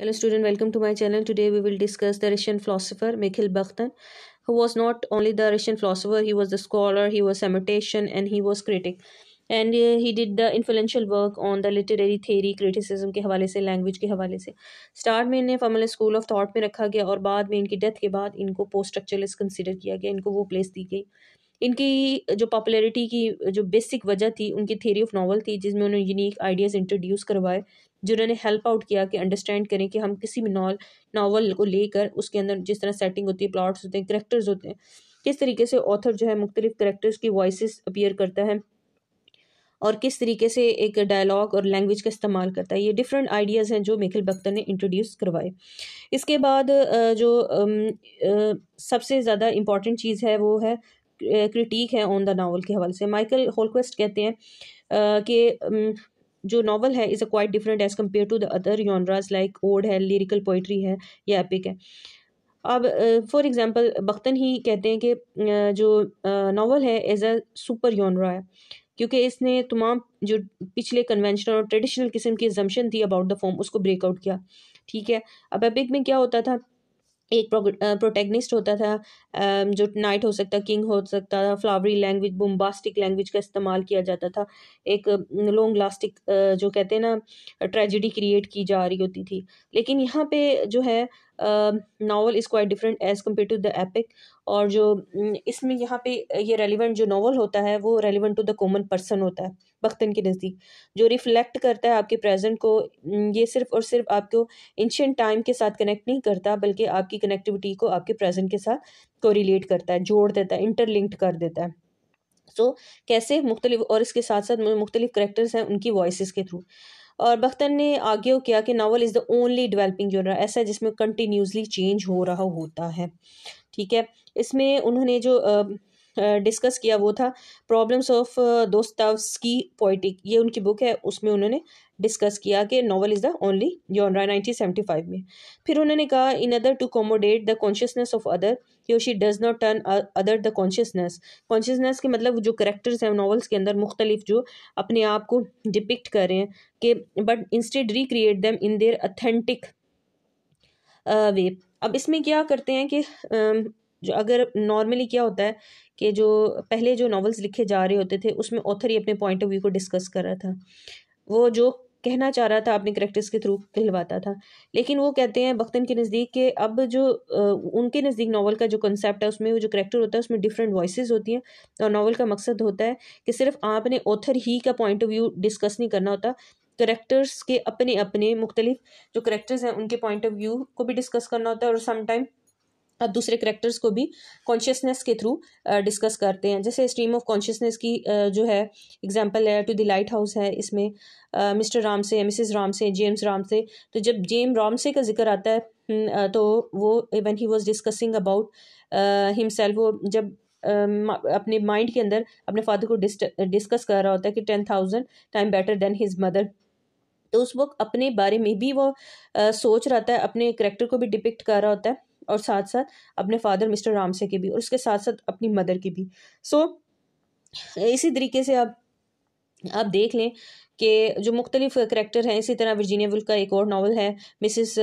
Student, welcome to my channel. Today we will discuss the Russian philosopher Mikhail Bakhtin, who was not only the Russian philosopher, he was the scholar, he was a mathematician and he was critic. And he did the influential work on the literary theory criticism के हवाले से language के हवाले से start में इन्हें formal school of thought में रखा गया और बाद में इनकी डेथ के बाद इनको पोस्ट स्ट्रक्चरलिस्ट कंसिडर किया गया इनको वो प्लेस दी गई इनकी जो पॉपुलैरिटी की जो बेसिक वजह थी उनकी थेरी ऑफ़ नावल थी जिसमें उन्होंने यूनिक आइडियाज़ इंट्रोड्यूस करवाए जिन्होंने हेल्प आउट किया कि अंडरस्टैंड करें कि हम किसी भी नॉल नावल को लेकर उसके अंदर जिस तरह सेटिंग होती है प्लॉट्स होते हैं करेक्टर्स होते हैं, किस तरीके से ऑथर जो है मुख्तलिफ़ करेक्टर्स की वॉइस अपीयर करता है और किस तरीके से एक डायलॉग और लैंग्वेज का इस्तेमाल करता है। ये डिफरेंट आइडियाज़ हैं जो मिखिल बख्तर ने इंट्रोड्यूस करवाए। इसके बाद जो सबसे ज़्यादा इंपॉर्टेंट चीज़ है वो है क्रिटिक है ऑन द नावल के हवाले से। माइकल होलक्वेस्ट कहते हैं कि जो नावल है is a quite different as compare to the other genres like ode है लिरिकल पोइट्री है, या एपिक है। अब फॉर एग्ज़ाम्पल बख्तन ही कहते हैं कि जो नावल है एज अ सुपर योनरा है, क्योंकि इसने तमाम जो पिछले कन्वेंशनल और ट्रेडिशनल किस्म की जम्शन थी अबाउट द फॉर्म उसको ब्रेकआउट किया, ठीक है। अब एपिक में क्या होता था? एक प्रोटेगनिस्ट होता था जो नाइट हो सकता किंग हो सकता था फ्लावरी लैंग्वेज बुम्बास्टिक लैंग्वेज का इस्तेमाल किया जाता था। एक लॉन्ग लास्टिक जो कहते हैं ना ट्रेजिडी क्रिएट की जा रही होती थी। लेकिन यहाँ पे जो है novel is quite different as compare to the epic और जो इसमें यहाँ पे ये रेलिवेंट जो नावल होता है वो relevant to the common person होता है बख्तन के नज़दीक। जो रिफ्लेक्ट करता है आपके प्रेजेंट को ये सिर्फ़ और सिर्फ़ आपको इंशियन टाइम के साथ कनेक्ट नहीं करता बल्कि आपकी कनेक्टिविटी को आपके प्रेजेंट के साथ को रिलेट करता है जोड़ देता है इंटरलिंक्ड कर देता है। सो so, कैसे मुख्तलिफ़ और इसके साथ साथ मुख्तलिफ़ करेक्टर्स हैं उनकी वॉइस के थ्रू और बख्तर ने आगे किया कि novel is the only developing genre ऐसा है जिसमें कंटिन्यूसली चेंज हो रहा होता है। ठीक है? इसमें उन्होंने जो डिस्कस किया वो था प्रॉब्लम्स ऑफ़ दोस्तावस्की पोइटिक ये उनकी बुक है, उसमें उन्होंने डिस्कस किया कि novel is the only genre nineteen seventy five में। फिर उन्होंने कहा in other to accommodate the consciousness of other कि she does not turn other the consciousness consciousness के मतलब जो करेक्टर्स हैं नावल्स के अंदर मुख्तलिफ़ जो अपने आप को डिपिक्ट कर रहे हैं कि but instead recreate them in their authentic way अब इसमें क्या करते हैं कि जो अगर नॉर्मली क्या होता है कि जो पहले जो नॉवेल्स लिखे जा रहे होते थे, उसमें ऑथर ही अपने पॉइंट ऑफ़ व्यू को डिस्कस कर रहा था। वो जो कहना चाह रहा था, अपने करेक्टर्स के थ्रू कहलवाता था। लेकिन वो कहते हैं, बख्तन के नज़दीक के अब जो उनके नज़दीक नावल का जो कंसेप्ट है, उसमें वो जो करेक्टर होता है, उसमें डिफरेंट वॉइस होती हैं। और नावल का मकसद होता है कि सिर्फ़ आपने ऑथर ही का पॉइंट ऑफ़ व्यू डिस्कस नहीं करना होता। करेक्टर्स के अपने अपने मुख्तलिफ़ जो करेक्टर्स हैं, उनके पॉइंट ऑफ़ व्यू को भी डिस्कस करना होता है। और समटाइम अब दूसरे करेक्टर्स को भी कॉन्शियसनेस के थ्रू डिस्कस करते हैं। जैसे स्ट्रीम ऑफ़ कॉन्शियसनेस की जो है एग्जांपल है टू द लाइट हाउस है इसमें मिस्टर राम से मिसेस राम से जेम्स राम से तो जब जेम राम से का ज़िक्र आता है तो वो when he was discussing about himself वो जब अपने माइंड के अंदर अपने फादर को डिस्कस कर रहा होता है कि ten thousand time better than his mother तो उस वक्त अपने बारे में भी वो सोच रहा था, अपने करेक्टर को भी डिपिक्ट कर रहा होता है। और साथ साथ अपने फादर मिस्टर रामसे के भी, और उसके साथ साथ अपनी मदर की भी। सो इसी तरीके से आप आप देख लें कि जो मुख्तलिफ़ करेक्टर हैं, इसी तरह वर्जीनिया वुल्फ का एक और नावल है मिसिस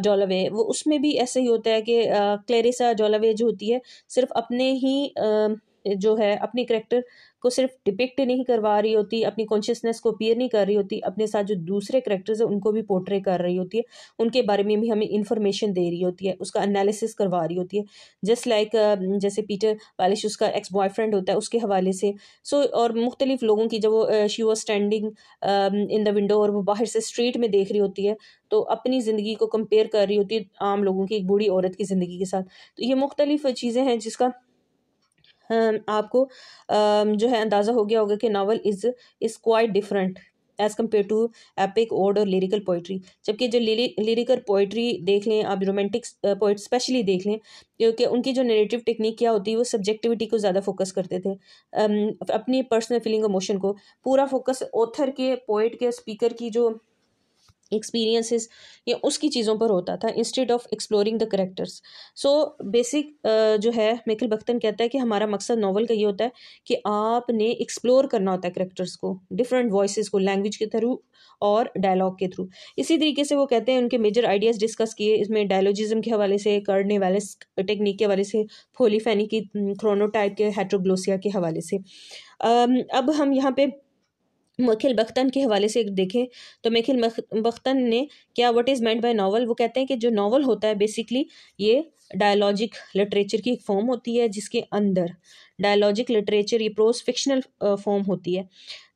जोलावे वो उसमें भी ऐसे ही होता है कि क्लेरिसा जोलावे जो होती है, सिर्फ़ अपने ही जो है अपनी करेक्टर को सिर्फ़ डिपिक्ट नहीं करवा रही होती अपनी कॉन्शियसनेस को पियर नहीं कर रही होती अपने साथ जो दूसरे करेक्टर्स हैं उनको भी पोर्ट्रे कर रही होती है। उनके बारे में भी हमें इंफॉर्मेशन दे रही होती है उसका एनालिसिस करवा रही होती है। जस्ट लाइक like, जैसे पीटर वालिश उसका एक्स बॉयफ्रेंड होता है उसके हवाले से। सो so, और मुख्तलिफ़ लोगों की जब वो she was standing in the window और वो बाहर से स्ट्रीट में देख रही होती है तो अपनी ज़िंदगी को कंपेयर कर रही होती है आम लोगों की एक बूढ़ी औरत की ज़िंदगी के साथ। तो ये मुख्तलिफ़ चीज़ें हैं जिसका आपको जो है अंदाज़ा हो गया होगा कि novel is is quite different as compare to epic ode और लिरिकल पोइट्री जबकि जो लिरिकल पोइट्री देख लें, आप रोमांटिक पोइट स्पेशली देख लें, क्योंकि उनकी जो नेरेटिव टेक्निक क्या होती है, वो सब्जेक्टिविटी को ज़्यादा फोकस करते थे. अपनी पर्सनल फीलिंग इमोशन को पूरा फोकस ऑथर के पोइट के स्पीकर की जो एक्सपीरियंसेस या उसकी चीज़ों पर होता था instead of exploring the characters so basic जो है, मिकिल बख्तन कहता है कि हमारा मकसद नावल का ये होता है कि आपने एक्सप्लोर करना होता है करेक्टर्स को डिफरेंट वॉइस को लैंग्वेज के थ्रू और डायलॉग के थ्रू इसी तरीके से वो कहते हैं, उनके मेजर आइडियाज़ डिस्कस किए, इसमें डायलॉजिज्म के हवाले से, करने वाले टेक्निक के हवाले से फोली फैनी की क्रोनोटाइप के हेट्रोग्लोसिया के हवाले से. अब हम यहाँ पे मखिल बख्तन के हवाले से देखें तो मखिल बख्तन ने क्या what is meant by novel वो कहते हैं कि जो नावल होता है बेसिकली ये डायलॉजिक लिटरेचर की एक फॉर्म होती है जिसके अंदर डायलॉजिक लिटरेचर ये प्रोज फिक्शनल फॉर्म होती है,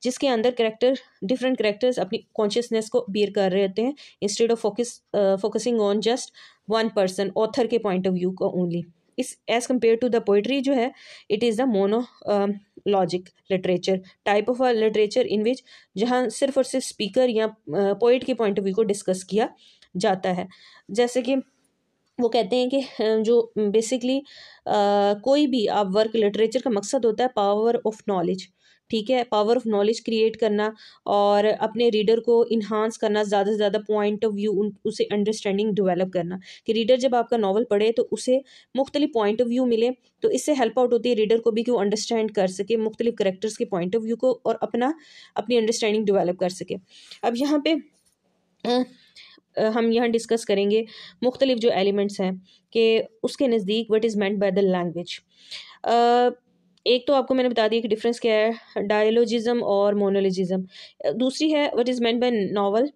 जिसके अंदर करेक्टर डिफरेंट करेक्टर्स अपनी कॉन्शियसनेस को बियर कर रहे होते हैं instead of focus focusing on just one person author के पॉइंट ऑफ़ व्यू को only is as compare to the poetry जो है it is the monologic literature type of literature in which जहाँ सिर्फ़ और सिर्फ़ स्पीकर या पोइट के पॉइंट ऑफ़ व्यू को डिस्कस किया जाता है। जैसे कि वो कहते हैं कि जो बेसिकली कोई भी आप वर्क लिटरेचर का मकसद होता है पावर ऑफ़ नॉलेज ठीक है? पावर ऑफ़ नॉलेज क्रिएट करना और अपने रीडर को इन्हांस करना, ज़्यादा से ज़्यादा पॉइंट ऑफ़ व्यू उसे अंडरस्टैंडिंग डेवलप करना। कि रीडर जब आपका नावल पढ़े तो उसे मुख्तलिफ़ पॉइंट ऑफ़ व्यू मिले तो इससे हेल्प आउट होती है रीडर को भी कि वो अंडरस्टैंड कर सके, मुख्तलिफ़ करेक्टर्स के पॉइंट ऑफ़ व्यू को और अपना, अपनी अंडरस्टैंडिंग डेवलप कर सके। अब यहाँ पे हम यहाँ डिस्कस करेंगे मुख्तलिफ़ जो एलिमेंट्स हैं, कि उसके नज़दीक what is meant by the language एक तो आपको मैंने बता दिया कि डिफरेंस क्या है? डायलोजिज्म और मोनोलॉजिज्म दूसरी है what is meant by novel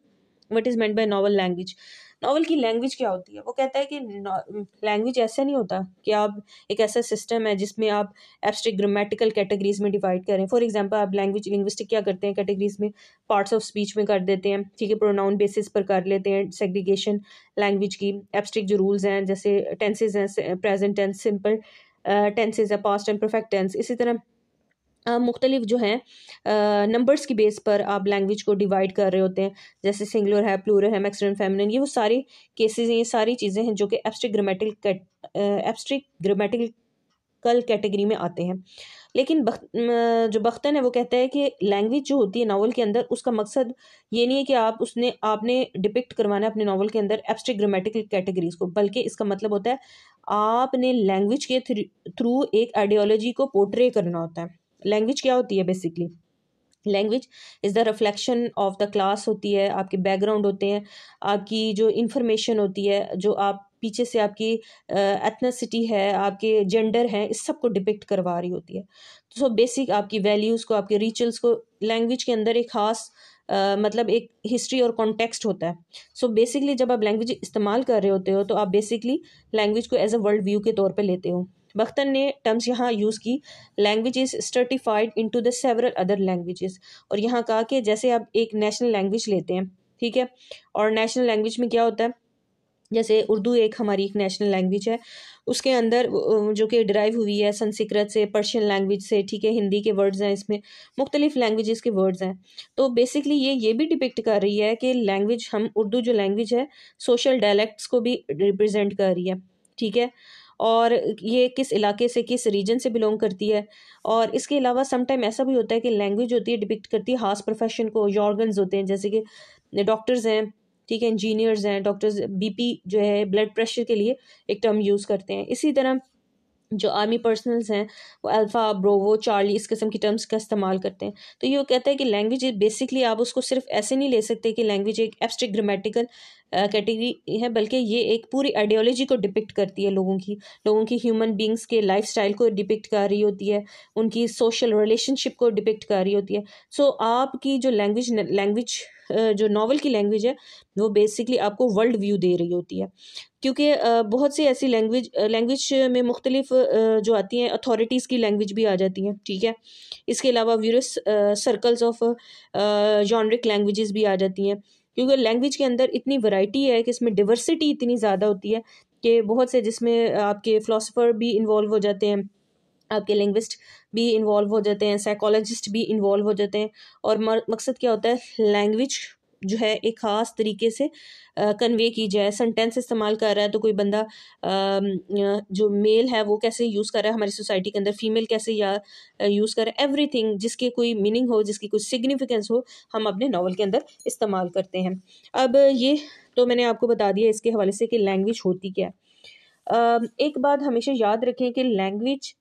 what is meant by novel language novel की लैंग्वेज क्या होती है? वो कहता है कि लैंग्वेज ऐसा नहीं होता कि आप एक ऐसा सिस्टम है जिसमें आप एब्स्ट्रिक ग्रामेटिकल कैटेगरीज में डिवाइड करें। फॉर एग्जांपल आप लैंग्वेज लिंग्विस्टिक क्या करते हैं कैटेगरीज में? पार्ट्स ऑफ़ स्पीच में कर देते हैं। ठीक है प्रोनाउन बेसिस पर कर लेते हैं सेग्रीगेशन लैंग्वेज की। एब्स्ट्रिक जो रूल्स हैं, जैसे टेंसेज हैं प्रेजेंट टेंस सिंपल टेंसेज है पास्ट एंड परफेक्ट टेंस इसी तरह मुख्तलिफ़ जो हैं नंबर्स की बेस पर आप लैंग्वेज को डिवाइड कर रहे होते हैं, जैसे सिंगुलर है प्लूरल है मैक्सिमम फेमिनिन ये वो सारी केसेस हैं, ये सारी चीज़ें हैं जो कि abstract grammatical abstract grammatical category में आते हैं। लेकिन बख, जो बख्तन है वो कहता है कि लैंग्वेज जो होती है नावल के अंदर उसका मकसद ये नहीं है कि आप उसने आपने डिपिक्ट करवाना है अपने नावल के अंदर एब्स्ट्रिक ग्रामेटिकल कैटेगरीज को बल्कि इसका मतलब होता है आपने लैंग्वेज के थ्रू एक आइडियोलॉजी को पोर्ट्रे करना होता है। लैंग्वेज क्या होती है basically language is the reflection of the class होती है आपके बैकग्राउंड होते हैं आपकी जो इन्फॉर्मेशन होती है जो आप पीछे से आपकी एथनेसिटी है, आपके जेंडर हैं, इस सबको डिपिक्ट करवा रही होती है। तो सो बेसिक आपकी वैल्यूज़ को, आपके रिचुअल्स को लैंग्वेज के अंदर एक ख़ास मतलब एक हिस्ट्री और कॉन्टेक्स्ट होता है। सो so बेसिकली जब आप लैंग्वेज इस्तेमाल कर रहे होते हो तो आप बेसिकली लैंग्वेज को एज अ वर्ल्ड व्यू के तौर पे लेते हो। बख्तन ने टर्म्स यहाँ यूज़ की language is stratified into the several other languages और यहाँ कहा कि जैसे आप एक नेशनल लैंग्वेज लेते हैं, ठीक है? और नेशनल लैंग्वेज में क्या होता है? जैसे उर्दू एक हमारी एक नेशनल लैंग्वेज है। उसके अंदर जो कि ड्राइव हुई है संस्कृत से पर्शियन लैंग्वेज से, ठीक है, हिंदी के वर्ड्स हैं इसमें, मुख्तलिफ़ लैंग्वेजेस के वर्ड्स हैं। तो बेसिकली ये ये भी डिपिक्ट कर रही है कि लैंग्वेज हम उर्दू जो लैंग्वेज है सोशल डायलैक्ट्स को भी रिप्रजेंट कर रही है, ठीक है? और ये किस इलाके से, किस रीजन से बिलोंग करती है? और इसके अलावा समटाइम ऐसा भी होता है कि लैंग्वेज होती है डिपिक्ट करती है हास प्रोफेशन को यॉर्गन्स होते हैं, जैसे कि डॉक्टर्स हैं ठीक है इंजीनियर्स हैं डॉक्टर्स बीपी जो है ब्लड प्रेशर के लिए एक टर्म यूज़ करते हैं। इसी तरह जो आर्मी पर्सनल्स हैं वो अल्फ़ा ब्रोवो चार्ली इस किस्म की टर्म्स का इस्तेमाल करते हैं। तो ये कहता है कि लैंग्वेज बेसिकली आप उसको सिर्फ़ ऐसे नहीं ले सकते कि लैंग्वेज एक एब्स्ट्रिक ग्रामेटिकल कैटेगरी है बल्कि ये एक पूरी आइडियोलॉजी को डिपिक्ट करती है लोगों की। लोगों की ह्यूमन बींग्स के लाइफ स्टाइल को डिपिक्ट कर रही होती है उनकी सोशल रिलेशनशिप को डिपिक्ट कर रही होती है। सो so, आपकी जो लैंग्वेज लैंग्वेज जो नावल की लैंग्वेज है, वो बेसिकली आपको वर्ल्ड व्यू दे रही होती है। क्योंकि बहुत सी ऐसी लैंग्वेज लैंग्वेज में मुख्तलिफ़ जो आती हैं अथॉरिटीज़ की लैंग्वेज भी आ जाती हैं, ठीक है? इसके अलावा various circles of generic languages भी आ जाती हैं। क्योंकि लैंग्वेज के अंदर इतनी वैरायटी है कि इसमें डिवर्सिटी इतनी ज़्यादा होती है कि बहुत से जिसमें आपके फ़िलासफ़र भी इन्वॉल्व हो जाते हैं, आपके लिंग्विस्ट भी इन्वॉल्व हो जाते हैं साइकोलॉजिस्ट भी इन्वॉल्व हो जाते हैं और मकसद क्या होता है? लैंग्वेज जो है एक ख़ास तरीके से कन्वे की जाए। सेंटेंस इस्तेमाल कर रहा है तो कोई बंदा जो मेल है वो कैसे यूज़ कर रहा है हमारी सोसाइटी के अंदर? फीमेल कैसे या यूज़ कर रहा है? एवरीथिंग जिसके कोई मीनिंग हो, जिसकी कोई सिग्निफिकेंस हो, हम अपने नावल के अंदर इस्तेमाल करते हैं। अब ये तो मैंने आपको बता दिया इसके हवाले से कि लैंग्वेज होती क्या है। एक बात हमेशा याद रखें कि लैंग्वेज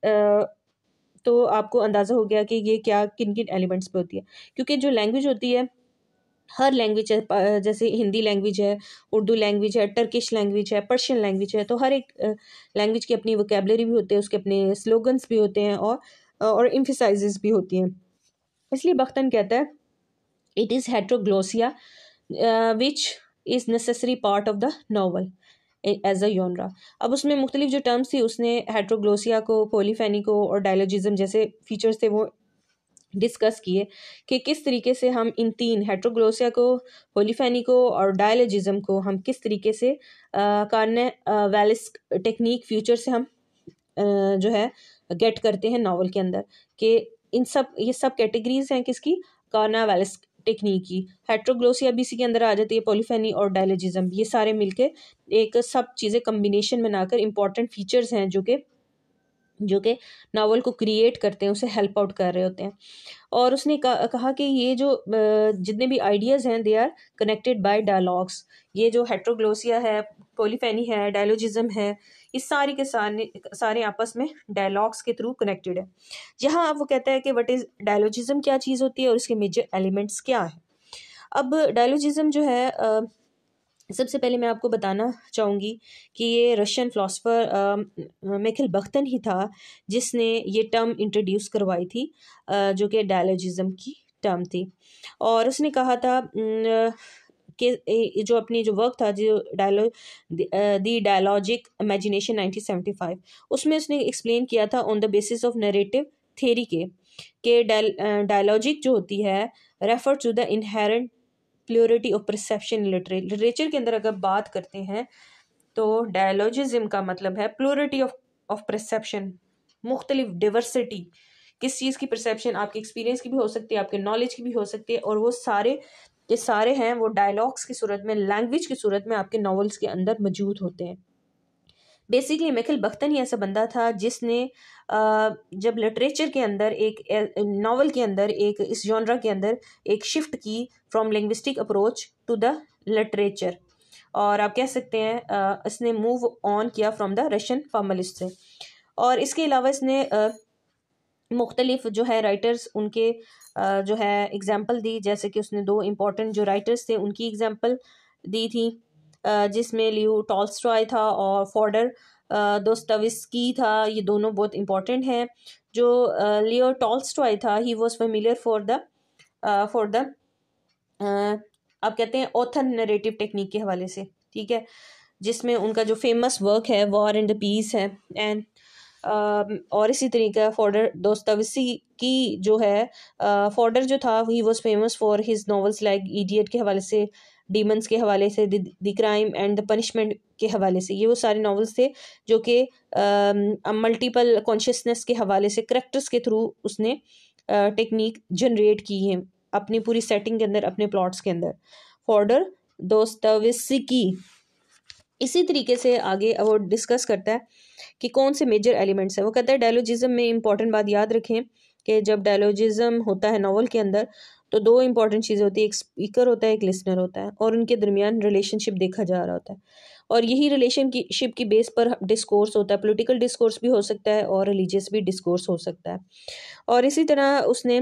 तो आपको अंदाज़ा हो गया कि ये क्या किन किन एलिमेंट्स पे होती है। क्योंकि जो लैंग्वेज होती है, हर लैंग्वेज जैसे हिंदी लैंग्वेज है, उर्दू लैंग्वेज है टर्किश लैंग्वेज है पर्शियन लैंग्वेज है तो हर एक लैंग्वेज की अपनी वोकेबलरी भी होती है, उसके अपने स्लोगन्स भी होते हैं और और इम्फिसाइज भी होती हैं। इसलिए बख्तन कहता है it is heteroglossia which is necessary part of the novel as a genre अब उसमें मुख्तलिफ़ जो टर्म्स थी उसने हेट्रोग्लोसिया को पोलीफेनी को और डायलोजिज्म जैसे फीचर्स थे वो डिस्कस किए कि किस तरीके से हम इन तीन हेट्रोग्लोसिया को पोलीफेनी को और डायलोजिज्म को हम किस तरीके से कारने वैलिस टेक्निक फ्यूचर से हम आ, जो है गेट करते हैं नावल के अंदर कि इन सब ये सब कैटेगरीज हैं किसकी? कार्ना वैलिस टेक्निक हेट्रोग्लोसिया भी इसी के अंदर आ जाती है पोलिफेनी और डायलोजिज्म ये सारे मिलके एक सब चीज़ें कम्बिनेशन बनाकर इंपॉर्टेंट फीचर्स हैं जो कि जो कि नावल को क्रिएट करते हैं, उसे हेल्प आउट कर रहे होते हैं। और उसने कहा कि ये जो जितने भी आइडियाज़ हैं they are connected by dialogues ये जो हेट्रोग्लोसिया है पोलीफेनी है, डायलोजिज्म है, इस सारी के सारे सारे आपस में डायलॉग्स के थ्रू कनेक्टेड है। यहाँ वो कहता है कि वट इज़ डायलोजिज्म क्या चीज़ होती है और इसके मेजर एलिमेंट्स क्या है। अब डायलोजिज्म जो है सबसे पहले मैं आपको बताना चाहूँगी कि ये रशियन फ़िलासफ़र मेखिल बख्तन ही था जिसने ये टर्म इंट्रोड्यूस करवाई थी जो कि डायलॉजिज़म की टर्म थी। और उसने कहा था कि जो अपनी जो वर्क था, जो dialogue the dialogic imagination nineteen seventy five उसमें उसने एक्सप्लेन किया था on the basis of narrative theory के, कि डायलॉजिक जो होती है refer to the inherent purity of perception लिटरे literature के अंदर अगर बात करते हैं तो डायलॉजिज्म का मतलब है प्योरिटी ऑफ़ ऑफ़ परसेप्शन मुख्तलिफ़ डिवर्सिटी किस चीज़ की परसेप्शन आपके एक्सपीरियंस की भी हो सकती है, आपके नॉलेज की भी हो सकती है, और वो सारे ये सारे हैं, वो डायलॉग्स की सूरत में लैंग्वेज की सूरत में आपके नॉवल्स के अंदर मौजूद होते हैं। बेसिकली मिखिल बख्तन ही ऐसा बंदा था जिसने जब लिटरेचर के अंदर एक नावल के अंदर एक, इस जॉनरा के अंदर एक शिफ्ट की from linguistic approach to the literature और आप कह सकते हैं इसने मूव ऑन किया फ्रॉम द रशियन फॉर्मलिस्ट से। और इसके अलावा इसने मुख्तलिफ़ जो है राइटर्स उनके जो है एग्ज़ाम्पल दी, जैसे कि उसने दो इंपॉर्टेंट जो राइटर्स थे, उनकी एग्ज़ाम्पल दी थी जिसमें लियो टॉल्स्ट्रॉय था और फॉर्डर दोस्तविस्की था, ये दोनों बहुत इंपॉर्टेंट हैं। जो लियो टॉल्स्ट्रॉय था ही was familiar for the for the आप कहते हैं ऑथर नरेटिव टेक्निक के हवाले से, ठीक है? जिसमें उनका जो फ़ेमस वर्क है वॉर एंड द पीस है एंड और इसी तरीके फॉर्डर दोस्तविसी की जो है फॉर्डर जो था he was famous for his novels like Idiot के हवाले से डीमंस के हवाले से the Crime and the Punishment के हवाले से, ये वो सारे नॉवेल्स थे, जो कि मल्टीपल कॉन्शियसनेस के हवाले से करेक्टर्स के थ्रू उसने टेक्निक जनरेट की है, अपनी पूरी सेटिंग के अंदर, अपने प्लॉट्स के अंदर। फॉर्डर दोस्तविस्की इसी तरीके से आगे वो डिस्कस करता है कि कौन से मेजर एलिमेंट्स हैं। वो कहता है डायलोजिज्म में इंपॉर्टेंट बात याद रखें कि जब डायलोजिज्म होता है नावल के अंदर तो दो इंपॉर्टेंट चीज़ें होती है, एक स्पीकर होता है, एक लिसनर होता है, और उनके दरमियान रिलेशनशिप देखा जा रहा होता है। और यही रिलेशनशिप की बेस पर डिस्कोर्स होता है पोलिटिकल डिस्कोर्स भी हो सकता है और रिलीजियस भी डिस्कोर्स हो सकता है। और इसी तरह उसने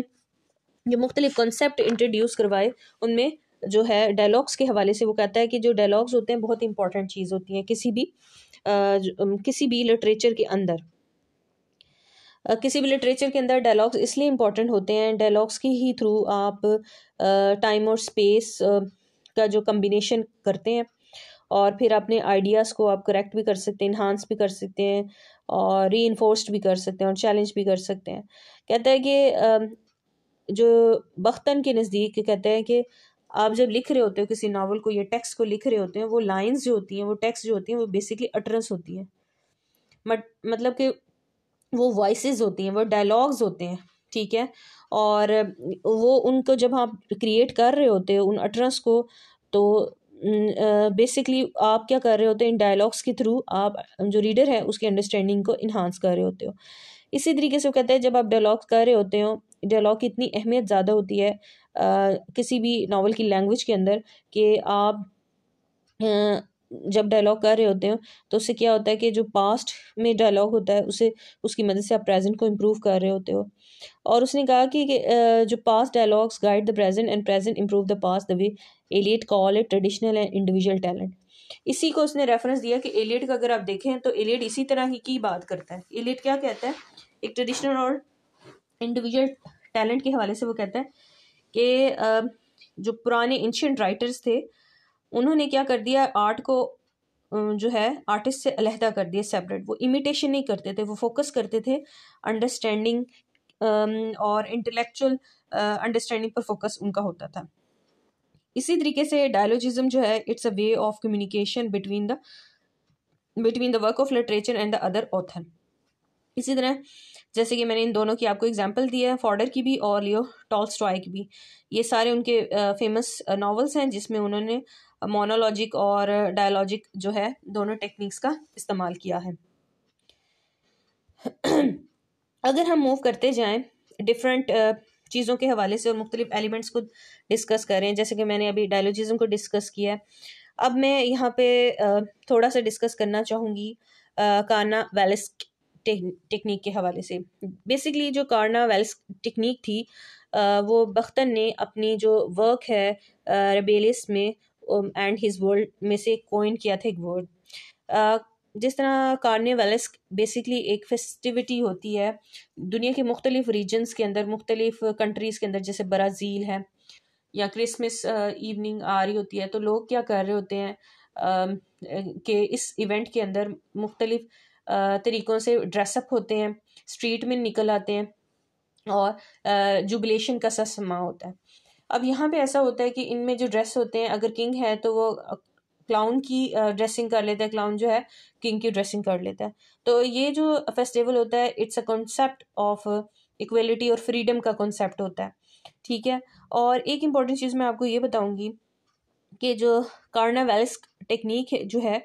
जो मुख्तलिफ़ कॉन्सेप्ट इंट्रोड्यूस करवाए, उनमें जो है डायलॉग्स के हवाले से वो कहता है कि जो डायलॉग्स होते हैं बहुत इंपॉर्टेंट चीज़ होती है किसी भी आ, किसी भी लिटरेचर के अंदर। किसी भी लिटरेचर के अंदर डायलॉग्स इसलिए इंपॉर्टेंट होते हैं डायलॉग्स के ही थ्रू आप टाइम और स्पेस का जो कम्बिनेशन करते हैं। और फिर अपने आइडियाज़ को आप करेक्ट भी कर सकते हैं इन्हांस भी कर सकते हैं और री भी कर सकते हैं और चैलेंज भी कर सकते हैं। कहता है कि जो बख्तन के नज़दीक कहते हैं कि आप जब लिख रहे होते हो किसी नावल को या टेक्स्ट को लिख रहे होते हैं वो लाइंस जो होती हैं वो टेक्स्ट जो होती हैं वो बेसिकली अटरेंस होती है। मतलब कि वो वॉइस होती हैं वो डायलॉग्स होते हैं ठीक है? और वो उनको जब आप क्रिएट कर रहे होते हो उन अटरेंस को तो बेसिकली uh, आप क्या कर रहे होते हैं इन डायलॉग्स के थ्रू आप जो रीडर है उसकी अंडरस्टैंडिंग को इन्हांस कर रहे होते हो। इसी तरीके से वो कहते हैं जब आप डायलॉग कर रहे होते हो डायलॉग की इतनी अहमियत ज़्यादा होती है किसी भी नावल की लैंग्वेज के अंदर कि आप जब डायलॉग कर रहे होते हो तो उससे क्या होता है कि जो पास्ट में डायलॉग होता है उसे उसकी मदद से आप प्रेजेंट को इम्प्रूव कर रहे होते हो। और उसने कहा कि, कि जो past dialogues guide the present and present improve the past the way Eliot call it traditional and individual talent इसी को उसने रेफरेंस दिया कि एलियट का अगर आप देखें तो एलियट इसी तरह ही की बात करता है। एलियट क्या कहता है? एक ट्रेडिशनल और इंडिविजुअल टैलेंट के हवाले से वो कहता है कि जो पुराने एंशियंट राइटर्स थे, उन्होंने क्या कर दिया आर्ट को जो है आर्टिस्ट से अलहदा कर दिया सेपरेट वो इमिटेशन नहीं करते थे, वो फोकस करते थे अंडरस्टैंडिंग और इंटेलेक्चुअल अंडरस्टैंडिंग पर फोकस उनका होता था। इसी तरीके से डायलॉजिज्म जो है it's a way of communication between the between the work of literature and the other author इसी तरह, जैसे कि मैंने इन दोनों की आपको एग्जांपल दिया है फॉर्डर की भी और लियो टॉल की भी। ये सारे उनके फ़ेमस नॉवेल्स हैं, जिसमें उन्होंने मोनोलॉजिक और डायलॉजिक जो है, दोनों टेक्निक्स का इस्तेमाल किया है। अगर हम मूव करते जाएँ डिफरेंट चीज़ों के हवाले से और मुख्तलिफ़ एलिमेंट्स को डिस्कस करें, जैसे कि मैंने अभी डायलॉजिज्म को डिस्कस किया है। अब मैं यहाँ पे थोड़ा सा डिस्कस करना चाहूँगी काना वेलिस टेक्निक के हवाले से। बेसिकली जो कार्ना वेल्स टेक्निक थी वो बख्तन ने अपनी जो वर्क है रेबेलिस में एंड हिज वर्ल्ड में से कोइन किया था एक वर्ड जिस तरह कार्ने वेल्स बेसिकली एक फेस्टिविटी होती है, दुनिया के मुख्तलिफ़ रीजन्स के अंदर, मुख्तलिफ़ कंट्रीज़ के अंदर, जैसे ब्राज़ील है, या क्रिसमस इवनिंग आ रही होती है तो लोग क्या कर रहे होते हैं कि इस इवेंट के अंदर मुख्तलिफ़ तरीक़ों से ड्रेसअप होते हैं स्ट्रीट में निकल आते हैं और जुबलेशन का सा समा होता है। अब यहाँ पे ऐसा होता है कि इनमें जो ड्रेस होते हैं, अगर किंग है तो वो क्लाउन की ड्रेसिंग कर लेता है क्लाउन जो है किंग की ड्रेसिंग कर लेता है। तो ये जो फेस्टिवल होता है it's a concept of equality और फ्रीडम का कॉन्सेप्ट होता है। ठीक है? और एक इंपॉर्टेंट चीज़ मैं आपको ये बताऊँगी कि जो कार्नावेल्स टेक्निक जो है,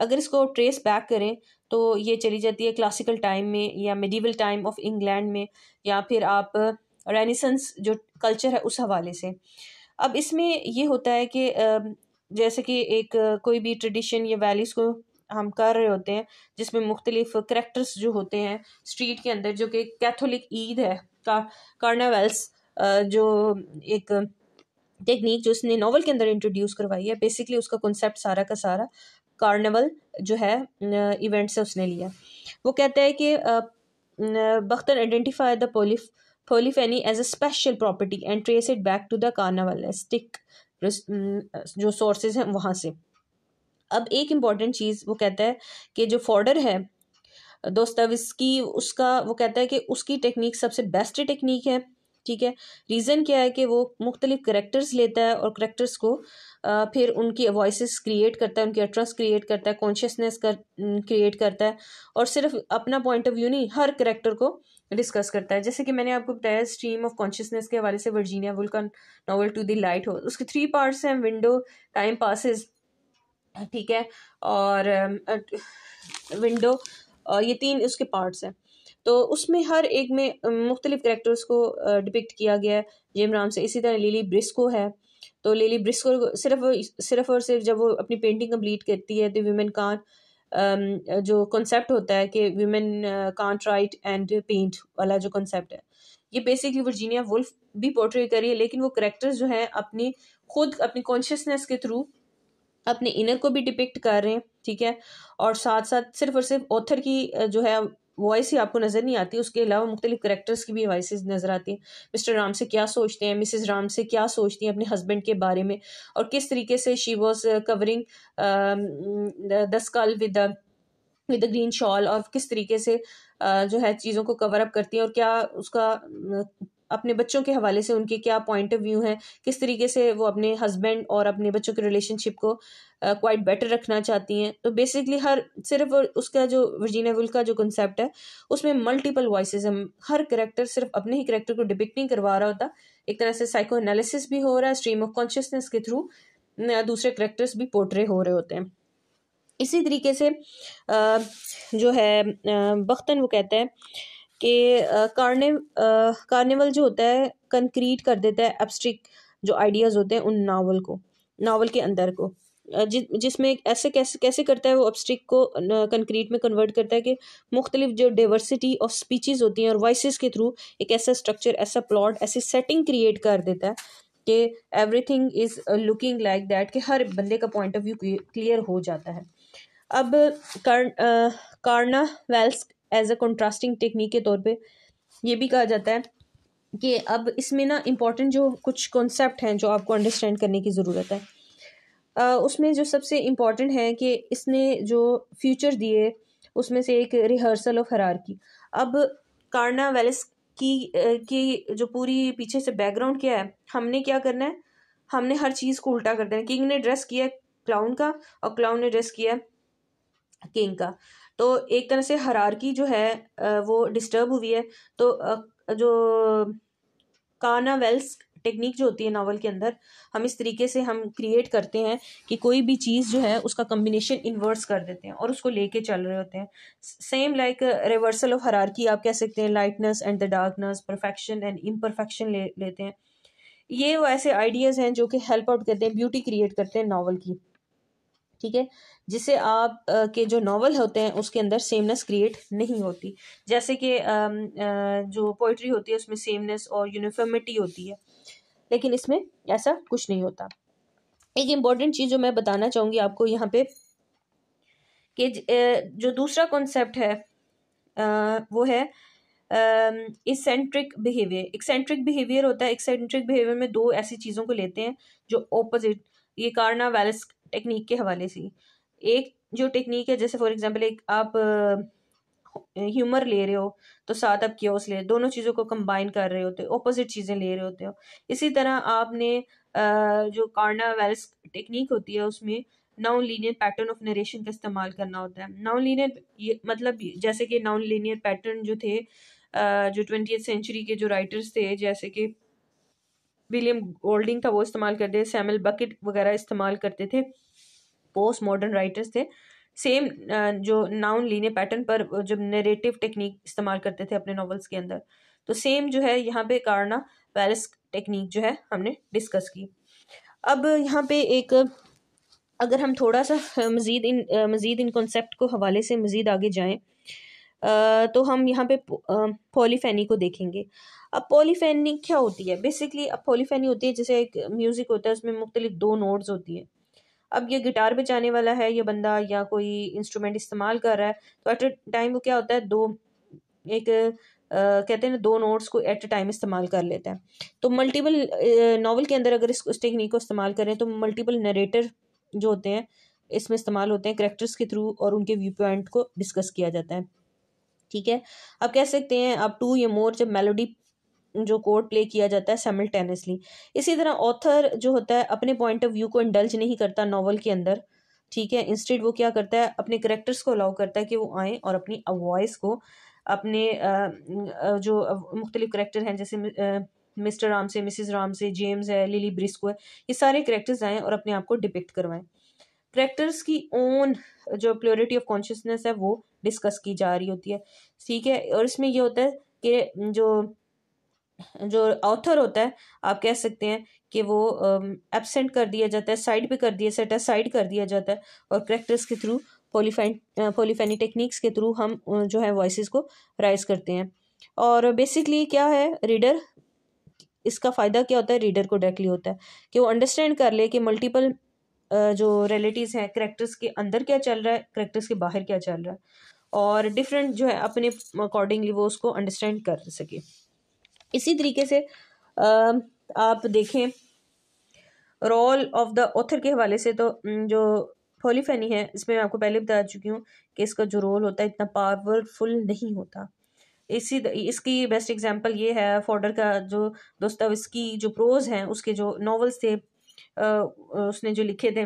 अगर इसको ट्रेस बैक करें तो ये चली जाती है क्लासिकल टाइम में या मेडिवल टाइम ऑफ़ इंग्लैंड में या फिर आप रेनिसंस जो कल्चर है उस हवाले से। अब इसमें ये होता है कि जैसे कि एक कोई भी ट्रेडिशन या वैल्यूज़ को हम कर रहे होते हैं, जिसमें मुख्तलिफ़ करेक्टर्स जो होते हैं स्ट्रीट के अंदर, जो कि कैथोलिक ईद है, का कार्नावेल्स जो एक टेक्निक जो उसने नावल के अंदर इंट्रोड्यूस करवाई है बेसिकली उसका कॉन्सेप्ट सारा का सारा। कार्निवल जो है इवेंट से उसने लिया। वो कहता है कि Bakhtin identify the पोलिफ polyphony as a special property and trace it back to the carnivalistic जो सोर्सेज हैं वहाँ से। अब एक इंपॉर्टेंट चीज़ वो कहता है कि जो फॉर्डर है दोस्तविस्की उसका, वो कहता है कि उसकी टेक्निक सबसे बेस्ट टेक्निक है। ठीक है? रीज़न क्या है कि वो मुख्तलिफ़ करेक्टर्स लेता है और करेक्टर्स को फिर उनकी वॉइस क्रिएट करता है, उनकी अट्रस क्रिएट करता है कॉन्शियसनेस कर क्रिएट करता है और सिर्फ़ अपना पॉइंट ऑफ़ व्यू नहीं, हर करेक्टर को डिस्कस करता है। जैसे कि मैंने आपको बताया स्ट्रीम ऑफ़ कॉन्शियसनेस के हवाले से वर्जीनिया वुल का नॉवल टू द लाइट हो। उसके थ्री पार्ट्स हैं विंडो टाइम पासिस ठीक है? और विंडो ये तीन उसके पार्ट्स हैं। तो उसमें हर एक में मुख्तलिफ़ करेक्टर्स को डिपिक्ट किया गया है। जेम राम से इसी तरह लिली ब्रिस्को है। तो लिली ब्रिस्को सिर्फ़ सिर्फ़ और सिर्फ़ जब वो अपनी पेंटिंग कंप्लीट करती है तो वीमेन कान जो कॉन्सेप्ट होता है कि women can't write and paint वाला जो कॉन्सेप्ट है। ये बेसिकली वर्जीनिया वुल्फ भी पोर्ट्रे करी है, लेकिन वो करेक्टर्स जो हैं, अपनी, खुद अपनी कॉन्शियसनेस के थ्रू अपने इनर को भी डिपिक्ट कर रहे हैं, ठीक है? और साथ साथ सिर्फ़ और सिर्फ़ ऑथर की जो है वॉइस ही आपको नज़र नहीं आती उसके अलावा मुख्तलिफ़ करेक्टर्स की भी वॉइस नज़र आती हैं। मिस्टर राम से क्या सोचते हैं? मिसेज राम से क्या सोचती हैं अपने हस्बैंड के बारे में? और किस तरीके से she was covering the skull with with the green shawl और किस तरीके से uh, जो है चीज़ों को कवर अप करती है और क्या उसका अपने बच्चों के हवाले से उनके क्या पॉइंट ऑफ़ व्यू हैं किस तरीके से वो अपने हस्बैंड और अपने बच्चों के रिलेशनशिप को क्वाइट uh, बेटर रखना चाहती हैं। तो बेसिकली हर सिर्फ़ उसका जो वर्जीना वुल्फ का जो कंसेप्ट है उसमें मल्टीपल वॉइसेस हम हर करेक्टर सिर्फ़ अपने ही करेक्टर को डिपिक्ट नहीं करवा रहा होता। एक तरह से साइको एनालिसिस भी हो रहा है स्ट्रीम ऑफ़ कॉन्शियसनेस के थ्रू दूसरे करेक्टर्स भी पोर्ट्रे हो रहे होते हैं। इसी तरीके से जो है बख्तन वो कहते हैं कि कार्ने कार्निवल जो होता है कंक्रीट कर देता है एब्स्ट्रिक जो आइडियाज़ होते हैं उन नावल को नावल के अंदर को। जि, जिसमें ऐसे कैसे कैसे करता है वो अपस्टिक को कंक्रीट में कन्वर्ट करता है कि मुख्तलिफ़ जो डाइवर्सिटी ऑफ़ स्पीचेस होती हैं और वॉइस के थ्रू एक ऐसा स्ट्रक्चर ऐसा प्लॉट ऐसी सेटिंग क्रिएट कर देता है कि everything is looking like that कि हर बंदे का पॉइंट ऑफ़ व्यू क्लियर हो जाता है। अब carnivals as a contrasting technique के तौर पे ये भी कहा जाता है कि अब इसमें ना इंपॉर्टेंट जो कुछ कॉन्सेप्ट हैं जो आपको अंडरस्टैंड करने की ज़रूरत है। उसमें जो सबसे इंपॉर्टेंट है कि इसने जो फ्यूचर दिए, उसमें से एक रिहर्सल ऑफ़ हरार की। अब कार्ना वेलिस की की जो पूरी पीछे से बैकग्राउंड क्या है, हमने क्या करना है? हमने हर चीज़ को उल्टा कर देना किंग ने ड्रेस किया क्लाउन का और क्लाउन ने ड्रेस किया किंग का। तो एक तरह से हरारकी जो है वो डिस्टर्ब हुई है। तो जो काना वेल्स टेक्निक जो होती है नावल के अंदर, हम इस तरीके से हम क्रिएट करते हैं कि कोई भी चीज़ जो है, उसका कम्बिनेशन इन्वर्स कर देते हैं और उसको लेके चल रहे होते हैं। Same like reversal of hierarchy आप कह सकते हैं lightness and the darkness perfection and imperfection ले, लेते हैं। ये वो ऐसे आइडियाज़ हैं जो कि हेल्प आउट करते हैं ब्यूटी क्रिएट करते हैं नावल की। ठीक है? जिससे आप के जो नावल होते हैं, उसके अंदर सेमनेस क्रिएट नहीं होती। जैसे कि जो पोइट्री होती है, उसमें सेमनेस और यूनिफॉर्मिटी होती है। लेकिन इसमें ऐसा कुछ नहीं होता। एक इंपॉर्टेंट चीज़ जो मैं बताना चाहूँगी आपको यहाँ पे, कि जो दूसरा कॉन्सेप्ट है वो है इसेंट्रिक बिहेवियर एक्सेंट्रिक बिहेवियर होता है एक्सेंट्रिक बिहेवियर में दो ऐसी चीज़ों को लेते हैं, जो ऑपोजिट ये कारना वैलस टेक्निक के हवाले से। एक जो टेक्निक है, जैसे फॉर एग्जांपल एक आप ह्यूमर ले रहे हो तो साथ आप क्योस ले दोनों चीज़ों को कंबाइन कर रहे होते हो ऑपोजिट चीज़ें ले रहे होते हो। इसी तरह आपने जो कार्ना वेल्स टेक्निक होती है, उसमें non linear pattern of narration का इस्तेमाल करना होता है। नाउन लीनियर मतलब जैसे कि नाउन लीनियर पैटर्न जो थे जो ट्वेंटी सेंचुरी के जो राइटर्स थे, जैसे कि विलियम गोल्डिंग था, वो इस्तेमाल करते थे सैमल बकेट वगैरह इस्तेमाल करते थे पोस्ट मॉडर्न राइटर्स थे सेम जो नाउन लीने पैटर्न पर जब नरेटिव टेक्निक इस्तेमाल करते थे अपने नॉवेल्स के अंदर। तो सेम जो है, यहाँ पे कारना पैलेस टेक्निक जो है, हमने डिस्कस की। अब यहाँ पे एक, अगर हम थोड़ा सा मज़ीद इन मज़ीद इन कॉन्सेप्ट को हवाले से मज़ीद आगे जाएँ तो हम यहाँ पे पॉलीफेनी को देखेंगे। अब पॉलीफेनी क्या होती है? बेसिकली अब पॉलीफेनी होती है जैसे एक म्यूज़िक होता है उसमें मुख्तलिफ़ दो नोट्स होती है। अब ये गिटार बजाने वाला है ये बंदा या कोई इंस्ट्रूमेंट इस्तेमाल कर रहा है तो एट अ टाइम वो क्या होता है? दो एक Uh, कहते हैं ना दो नोट्स को एट अ टाइम इस्तेमाल कर लेता है। तो मल्टीपल नावल के अंदर अगर इस, इस टेक्निक को इस्तेमाल करें तो मल्टीपल नरेटर जो होते हैं इसमें इस्तेमाल होते हैं करेक्टर्स के थ्रू और उनके व्यू पॉइंट को डिस्कस किया जाता है। ठीक है? अब कह सकते हैं आप टू या मोर जब मेलोडी जो कोड प्ले किया जाता है सेमल्टेनियसली इसी तरह ऑथर जो होता है, अपने पॉइंट ऑफ़ व्यू को इंडल्ज नहीं करता नावल के अंदर, ठीक है? इंस्टेड वो क्या करता है, अपने करेक्टर्स को अलाउ करता है कि वो आएँ और अपनी वॉइस को, अपने जो मुख्तलिफ़ करेक्टर हैं, जैसे मिस्टर राम से मिसिस राम से जेम्स है लिली ब्रिस्को है, ये सारे करेक्टर्स आएँ और अपने आप को डिपिक्ट करवाएँ। करेक्टर्स की ओन जो प्योरिटी ऑफ़ कॉन्शियसनेस है, वो डिस्कस की जा रही होती है। ठीक है? और इसमें ये होता है कि जो जो ऑथर होता है, आप कह सकते हैं कि वो एबसेंट कर दिया जाता है साइड पे कर दिया सेट साइड कर दिया जाता है और करेक्टर्स के थ्रू पोलीफाइन पोलीफेनी टेक्निक्स के थ्रू हम जो है वॉइस को राइज करते हैं। और बेसिकली क्या है? रीडर इसका फ़ायदा क्या होता है? रीडर को डायरेक्टली होता है। कि वो अंडरस्टैंड कर ले कि मल्टीपल जो रिलेटिव्स हैं करेक्टर्स के अंदर क्या चल रहा है करेक्टर्स के बाहर क्या चल रहा है और डिफरेंट जो है, अपने अकॉर्डिंगली वो उसको अंडरस्टैंड कर सके। इसी तरीके से आप देखें रोल ऑफ़ द ऑथर के हवाले से तो जो पॉलीफेनी है, इसमें मैं आपको पहले बता चुकी हूँ कि इसका जो रोल होता है, इतना पावरफुल नहीं होता। इसी इसकी बेस्ट एग्जांपल ये है फॉर्डर का जो दोस्तवस्की जो प्रोज हैं, उसके जो नॉवेल्स थे उसने जो लिखे थे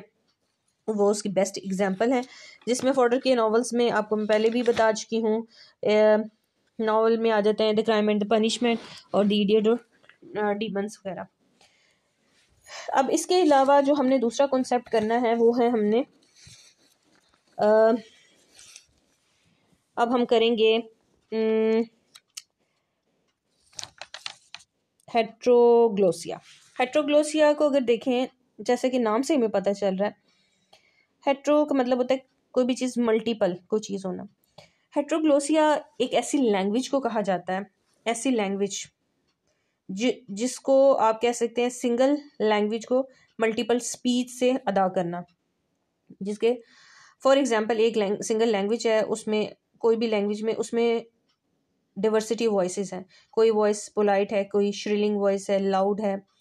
वो उसकी बेस्ट एग्जांपल है। जिसमें फॉर्डर के नॉवेल्स में आपको मैं पहले भी बता चुकी हूँ नावल में आ जाते हैं the Crime and the Punishment और द इडियट डीमंस वगैरह। अब इसके अलावा जो हमने दूसरा कॉन्सेप्ट करना है वो है हमने आ, अब हम करेंगे हेट्रोग्लोसिया हेट्रोग्लोसिया को अगर देखें जैसे कि नाम से हमें पता चल रहा है हेट्रो का मतलब होता है कोई भी चीज़ मल्टीपल कोई चीज़ होना। हेट्रोग्लोसिया एक ऐसी लैंग्वेज को कहा जाता है ऐसी लैंग्वेज जि जिसको आप कह सकते हैं सिंगल लैंग्वेज को मल्टीपल स्पीच से अदा करना। जिसके फॉर एग्जांपल एक लैंग, सिंगल लैंग्वेज है उसमें कोई भी लैंग्वेज में उसमें डिवर्सिटी वॉइसेस हैं। कोई वॉइस पोलाइट है कोई श्रिलिंग वॉइस है लाउड है।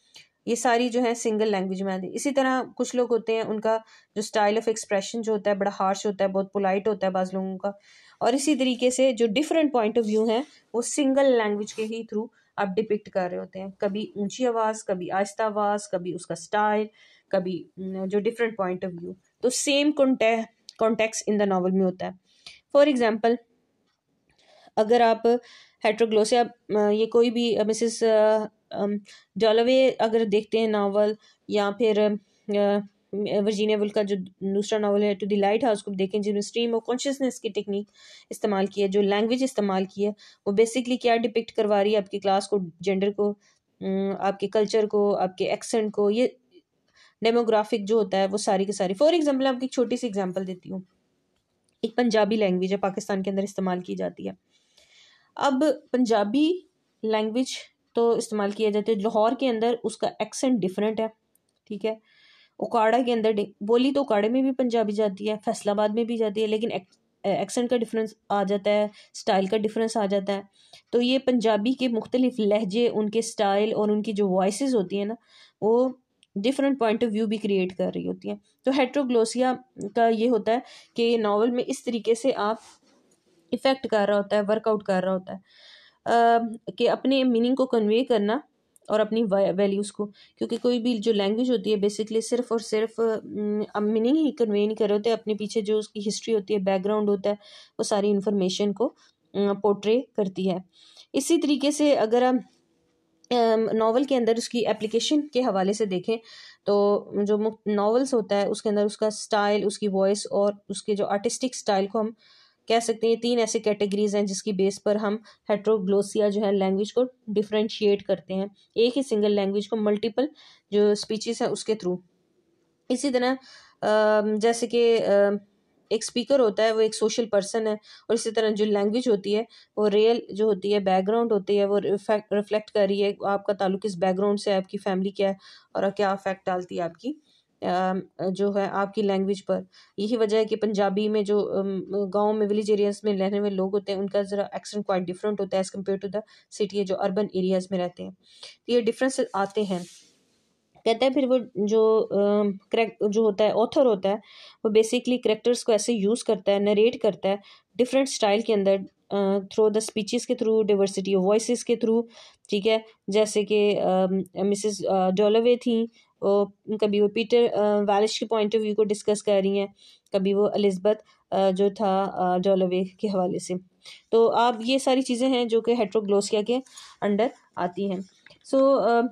ये सारी जो है सिंगल लैंग्वेज में आती है। इसी तरह कुछ लोग होते हैं, उनका जो स्टाइल ऑफ़ एक्सप्रेशन जो होता है, बड़ा हार्श होता है, बहुत पोलाइट होता है बाज़ लोगों का। और इसी तरीके से जो डिफरेंट पॉइंट ऑफ़ व्यू हैं, वो सिंगल लैंग्वेज के ही थ्रू आप डिपिक्ट कर रहे होते हैं। कभी ऊँची आवाज़, कभी आहिस्ता आवाज़, कभी उसका स्टाइल कभी जो डिफरेंट पॉइंट ऑफ़ व्यू तो same context in the novel में होता है। फॉर एग्ज़ाम्पल अगर आप हेट्रोग्लोसिया ये कोई भी मिसिस डॉलवे अगर देखते हैं नावल या फिर वर्जीनिया वुल्फ का जो दूसरा नावल है टू द लाइट हाउस को देखें, जिसमें स्ट्रीम ऑफ़ कॉन्शियसनेस की टेक्निक इस्तेमाल की है, जो लैंग्वेज इस्तेमाल की है, वो बेसिकली क्या डिपिक्ट करवा रही है आपकी क्लास को जेंडर को आपके कल्चर को, आपके एक्सेंट को, ये डेमोग्राफिक जो होता है, वो सारी की सारी। फॉर एग्ज़ाम्पल आपकी छोटी सी एग्ज़ाम्पल देती हूँ। एक पंजाबी लैंग्वेज है, पाकिस्तान के अंदर इस्तेमाल की जाती है। अब पंजाबी लैंग्वेज तो इस्तेमाल किया जाता है। लाहौर के अंदर उसका एक्सेंट डिफरेंट है, ठीक है? उकाड़ा के अंदर बोली तो उकाड़े में भी पंजाबी जाती है, फैसलाबाद में भी जाती है, लेकिन एक्सेंट का डिफरेंस आ जाता है स्टाइल का डिफरेंस आ जाता है। तो ये पंजाबी के मुख्तलिफ़ लहजे, उनके स्टाइल और उनकी जो वॉइस होती हैं ना, वो डिफरेंट पॉइंट ऑफ़ व्यू भी क्रिएट कर रही होती हैं। तो हेट्रोग्लोसिया का ये होता है कि नावल में इस तरीके से आप इफ़ेक्ट कर रहा होता है वर्कआउट कर रहा होता है। कि अपने मीनिंग को कन्वे करना और अपनी वैल्यूज़ को। क्योंकि कोई भी जो लैंग्वेज होती है बेसिकली सिर्फ़ और सिर्फ़ मीनिंग ही कन्वे नहीं कर रहे होते, अपने पीछे जो उसकी हिस्ट्री होती है बैकग्राउंड होता है, वो सारी इन्फॉर्मेशन को पोर्ट्रे करती है। इसी तरीके से अगर हम नावल के अंदर उसकी एप्लीकेशन के हवाले से देखें तो जो नावल्स होता है, उसके अंदर उसका स्टाइल उसकी वॉइस और उसके जो आर्टिस्टिक स्टाइल को हम कह सकते हैं तीन ऐसे कैटेगरीज हैं जिसकी बेस पर हम हेट्रोग्लोसिया जो है लैंग्वेज को डिफ्रेंशिएट करते हैं। एक ही सिंगल लैंग्वेज को मल्टीपल जो स्पीचेस हैं उसके थ्रू इसी तरह जैसे कि एक स्पीकर होता है, वो एक सोशल पर्सन है और इसी तरह जो लैंग्वेज होती है, वो रियल जो होती है बैकग्राउंड होती है, वो रिफ्लेक्ट कर रही है, आपका ताल्लुक इस बैकग्राउंड से आपकी फैमिली क्या है और क्या अफेक्ट डालती है आपकी। जो है आपकी लैंग्वेज पर। यही वजह है कि पंजाबी में जो गाँव में विलेज एरियाज़ में रहने वाले लोग होते हैं, उनका ज़रा एक्सेंट क्वाइट डिफरेंट होता है as compare to the city जो अर्बन एरियाज़ में रहते हैं। तो ये डिफरेंस आते हैं। कहता है फिर वो जो करेक्ट जो होता है ऑथर होता है, वो बेसिकली करेक्टर्स को ऐसे यूज़ करता है नरेट करता है डिफरेंट स्टाइल के अंदर थ्रू द स्पीचेस के थ्रू डिवर्सिटी ऑफ़ वॉइस के थ्रू ठीक है? जैसे कि मिसिस डोलोवे थी कभी वो पीटर वैलिश के पॉइंट ऑफ़ व्यू को डिस्कस कर रही हैं कभी वो एलिजबeth जो था डोलोवे के हवाले से। तो आप ये सारी चीज़ें हैं जो कि हेट्रोग्लोसिया के अंडर आती हैं। सो so,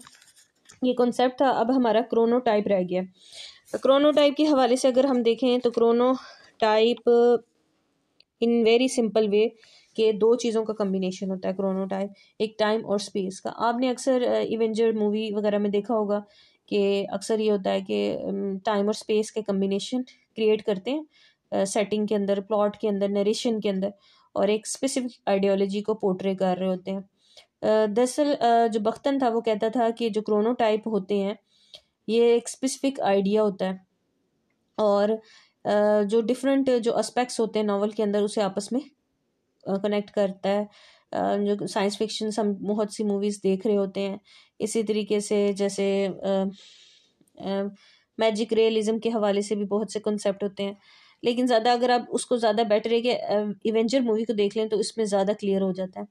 ये कॉन्सेप्ट था अब हमारा क्रोनोटाइप रह गया। क्रोनोटाइप के हवाले से अगर हम देखें तो chronotype in very simple way के दो चीज़ों का कम्बिनेशन होता है क्रोनोटाइप एक टाइम और स्पेस का। आपने अक्सर इवेंजर मूवी वगैरह में देखा होगा कि अक्सर ये होता है कि टाइम और स्पेस के कम्बिनेशन क्रिएट करते हैं सेटिंग के अंदर प्लॉट के अंदर नरेशन के अंदर, और एक स्पेसिफिक आइडियोलॉजी को पोर्ट्रे कर रहे होते हैं। दरअसल जो बख्तन था वो कहता था कि जो क्रोनोटाइप होते हैं, ये एक स्पेसिफिक आइडिया होता है, और जो डिफरेंट जो एस्पेक्ट्स होते हैं नावल के अंदर, उसे आपस में कनेक्ट करता है। जो साइंस फिक्शन हम बहुत सी मूवीज़ देख रहे होते हैं। इसी तरीके से जैसे मैजिक रियलिज़म के हवाले से भी बहुत से कॉन्सेप्ट होते हैं। लेकिन ज़्यादा अगर आप उसको ज़्यादा बेटर है कि इवेंजर मूवी को देख लें तो इसमें ज़्यादा क्लियर हो जाता है।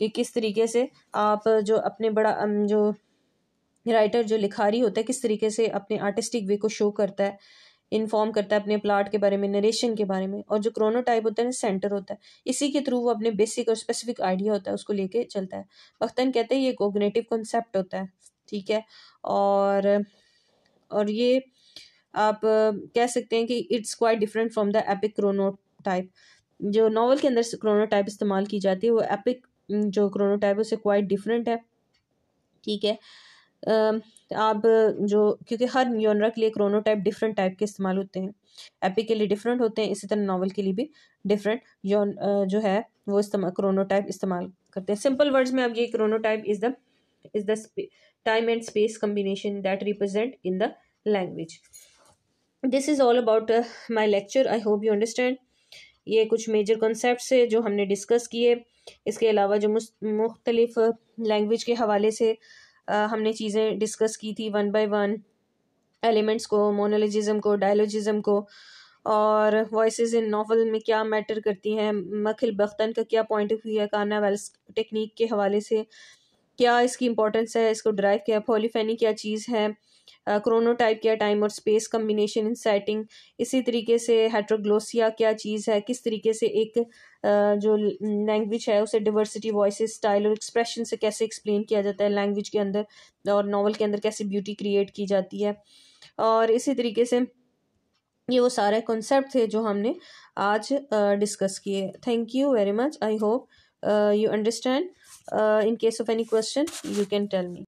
कि किस तरीके से आप जो अपने बड़ा जो राइटर जो लिखारी होता है, किस तरीके से अपने आर्टिस्टिक वे को शो करता है। इन्फॉर्म करता है अपने प्लाट के बारे में नरेशन के बारे में, और जो क्रोनोटाइप होता है ना सेंटर होता है, इसी के थ्रू वो अपने बेसिक और स्पेसिफिक आइडिया होता है, उसको लेके चलता है। बख्तन कहते हैं ये कोगनेटिव कॉन्सेप्ट होता है, ठीक है? और और ये आप, कह सकते हैं कि it's quite different from the epic chronotope जो नावल के अंदर क्रोनोटाइप इस्तेमाल की जाती है, वो एपिक जो क्रोनोटाइप उससे क्वाइट डिफरेंट है, ठीक है? आप जो, क्योंकि हर योनरा के लिए क्रोनोटाइप डिफरेंट टाइप के इस्तेमाल होते हैं। एपिक के लिए डिफरेंट होते हैं, इसी तरह नावल के लिए भी डिफरेंट योन जो है, वो इस्तेमाल क्रोनोटाइप इस्तेमाल करते हैं। सिंपल वर्ड्स में अब ये chronotope is the is the time and space combination that represent in the language this is all about my lecture I hope you understand ये कुछ मेजर कॉन्सेप्ट है जो हमने डिस्कस किए। इसके अलावा जो मुख्तलिफ़ लैंग्वेज के हवाले से हमने चीज़ें डिस्कस की थी वन बाय वन एलिमेंट्स को मोनोलॉजिज्म को डायलॉजिज्म को, और वॉइसेस इन नावल में क्या मैटर करती हैं, मखिल बख्तन का क्या पॉइंट ऑफ़ व्यू है काना वेल्स टेक्निक के हवाले से, क्या इसकी इंपॉर्टेंस है, इसको ड्राइव किया पॉलीफेनी क्या चीज़ है क्रोनोटाइप क्या टाइम और स्पेस कम्बिनेशन इन सेटिंग इसी तरीके से हेट्रोग्लोसिया क्या चीज़ है, किस तरीके से एक जो लैंग्वेज है, उसे डिवर्सिटी वॉइस स्टाइल और एक्सप्रेशन से कैसे एक्सप्लेन किया जाता है लैंग्वेज के अंदर और नावल के अंदर कैसे ब्यूटी क्रिएट की जाती है। और इसी तरीके से ये वो सारे कॉन्सेप्ट थे जो हमने आज डिस्कस किए। Thank you very much I hope you understand in case of any question you can tell me